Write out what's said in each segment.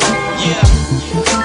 Yeah.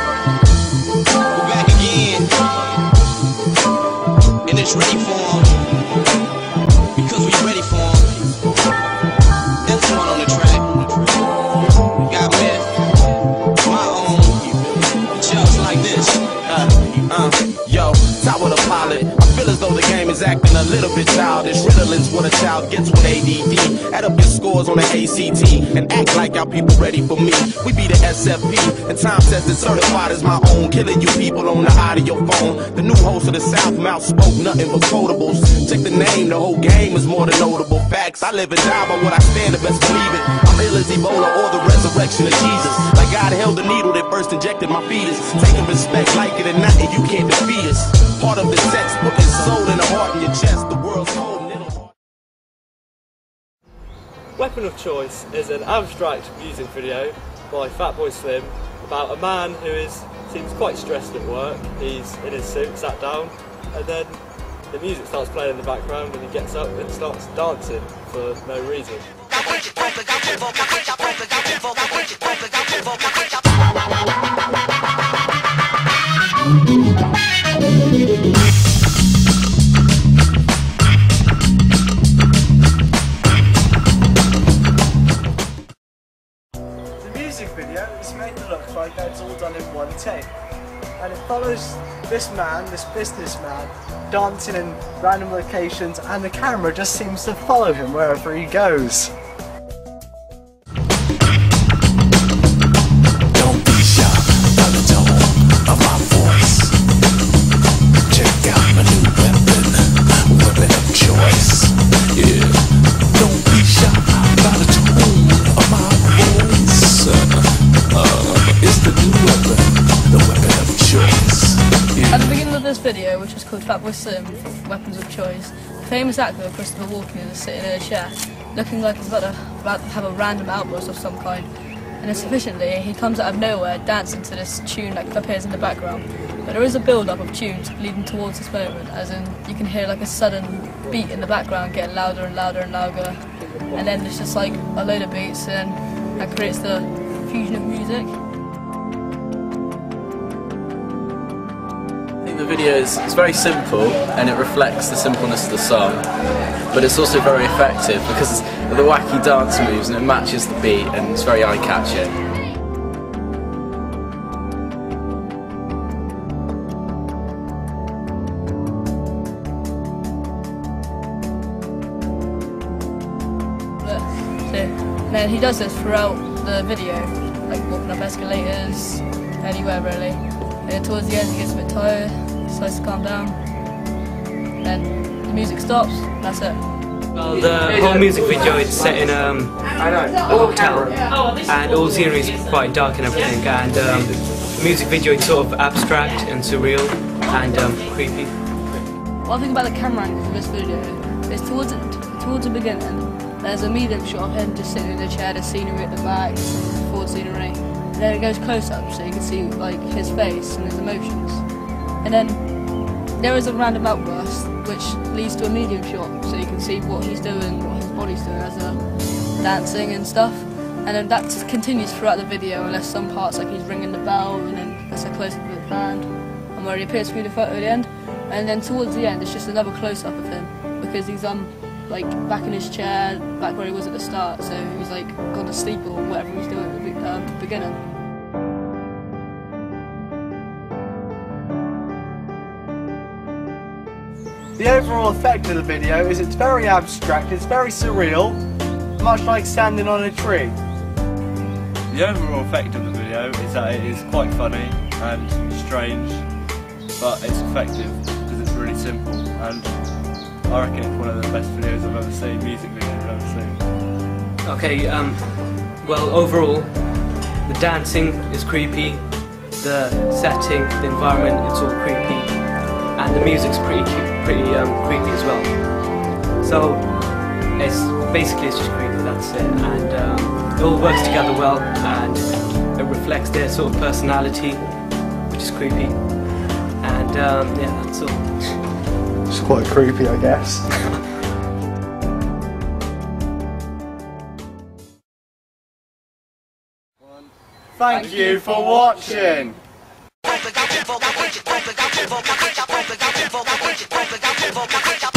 Acting a little bit childish. Ritalins what a child gets with ADD. Add up your scores on the ACT and act like y'all people ready for me. We be the SFP and time tested certified as my own. Killing you people on the audio phone. The new host of the South Mouth spoke nothing but quotables. Check the name, the whole game is more than notable facts. I live and die by what I stand to best believe it. I'm ill as Ebola or the resurrection of Jesus. Like God held the needle that first injected my fetus. Taking respect like it or not, and you can't defeat us. Part of the sex the heart in your chest. The world's apart. Weapon of Choice is an abstract music video by Fatboy Slim about a man who is seems quite stressed at work. He's in his suit, sat down, and then the music starts playing in the background, and he gets up and starts dancing for no reason. Follows this man, this businessman, dancing in random locations, and the camera just seems to follow him wherever he goes. Called Slim, Weapons of Choice, the famous actor Christopher Walken is sitting in a chair, looking like he's about to, about to have a random outburst of some kind. And then sufficiently, he comes out of nowhere dancing to this tune that appears in the background. But there is a build-up of tunes leading towards this moment, as in you can hear like a sudden beat in the background getting louder and louder and louder. And then there's just like a load of beats and that creates the fusion of music. The video is it's very simple and it reflects the simpleness of the song, but it's also very effective because of the wacky dance moves and it matches the beat and it's very eye-catching. And he does this throughout the video, like walking up escalators, anywhere really. And towards the end he gets a bit tired, starts to calm down. Then the music stops, and that's it. Well, the whole music video is set in um, a hotel, and all the scenery is quite dark and everything. And um, the music video is sort of abstract and surreal and um, creepy. One thing about the camera angle for this video is towards it, towards the beginning, there's a medium shot of him just sitting in a chair, the scenery at the back, forward scenery. And then it goes close up so you can see like his face and his emotions. And then there is a random outburst which leads to a medium shot so you can see what he's doing, what his body's doing as a dancing and stuff. And then that continues throughout the video unless some parts like he's ringing the bell and then that's a close up of the band and where he appears through the photo at the end. And then towards the end, it's just another close up of him because he's um like back in his chair, back where he was at the start. So he's like gone to sleep or whatever he's doing at the um, beginning. The overall effect of the video is it's very abstract, it's very surreal, much like standing on a tree. The overall effect of the video is that it is quite funny and strange, but it's effective because it's really simple and I reckon it's one of the best videos I've ever seen, music videos I've ever seen. Okay, um, well, overall, the dancing is creepy, the setting, the environment, it's all creepy, and the music's pretty pretty um, creepy as well. So it's basically it's just creepy. That's it, and um, it all works together well, and it reflects their sort of personality, which is creepy. And um, yeah, that's all. It's quite creepy, I guess. Thank you for watching. vou dar muito, vou pegar, vou pegar, vou pegar, vou pegar, vou pegar, vou pegar, vou pegar, vou pegar,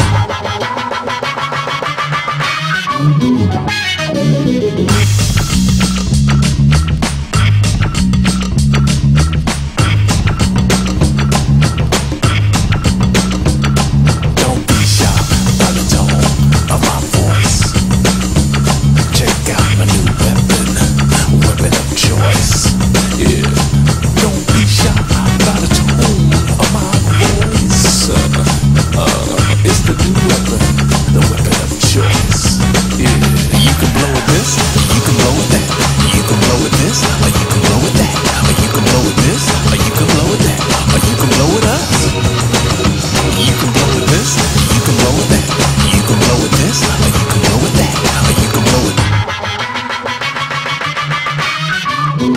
Walk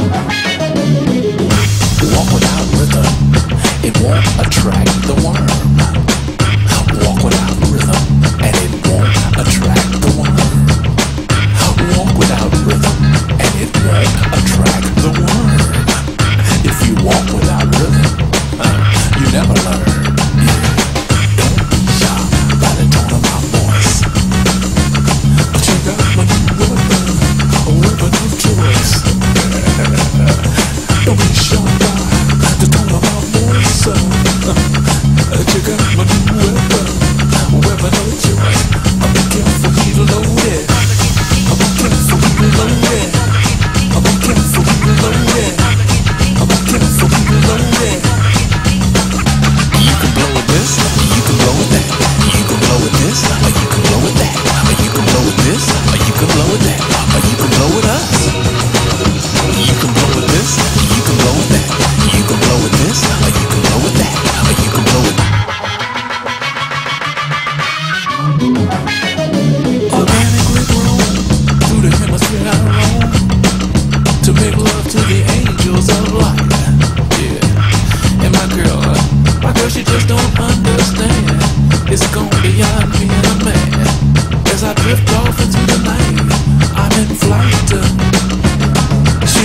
without rhythm, it won't attract the one.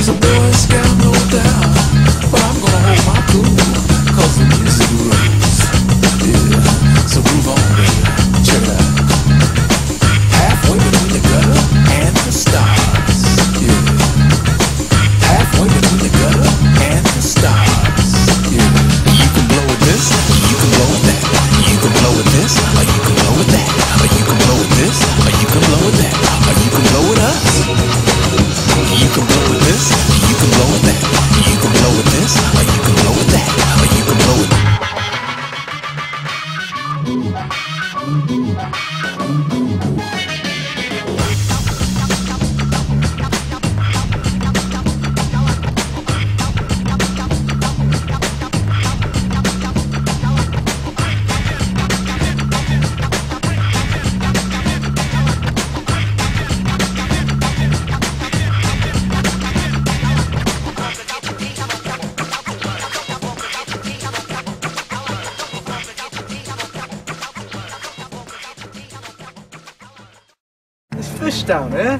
a boy's girl. fish down here.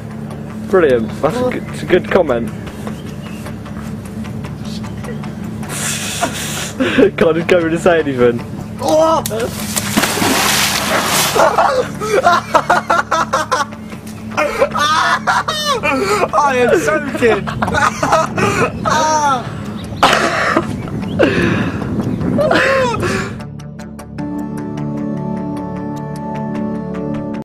Brilliant. That's a good, a good comment. Can't just go in and say anything. I am soaking. ah!